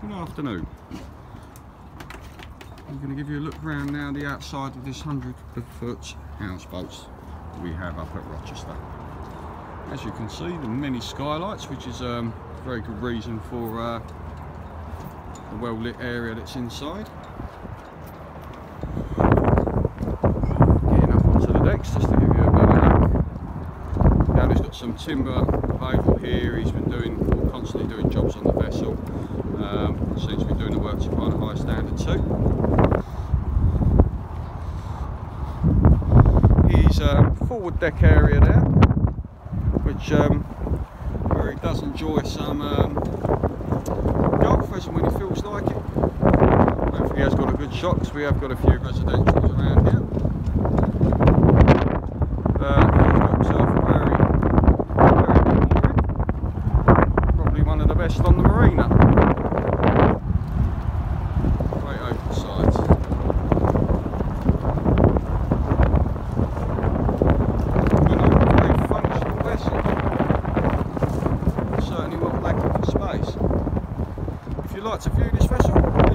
Good afternoon. I'm going to give you a look around now the outside of this 100 foot houseboat we have up at Rochester. As you can see, the many skylights, which is um, a very good reason for uh, the well lit area that's inside. Getting up onto the decks just to give you a better look. Now he's got some timber available here. He's been doing, or constantly doing jobs on the vessel. Um, seems to be doing the work to quite a too. His um, forward deck area there, which um, where he does enjoy some um, golf as and when he feels like it. Hopefully he has got a good shot because we have got a few residentials around here. Uh, he's got himself a very, very good mooring. Probably one of the best on the marina. Great open sides. An overly functional vessel. You'd like to view this vessel,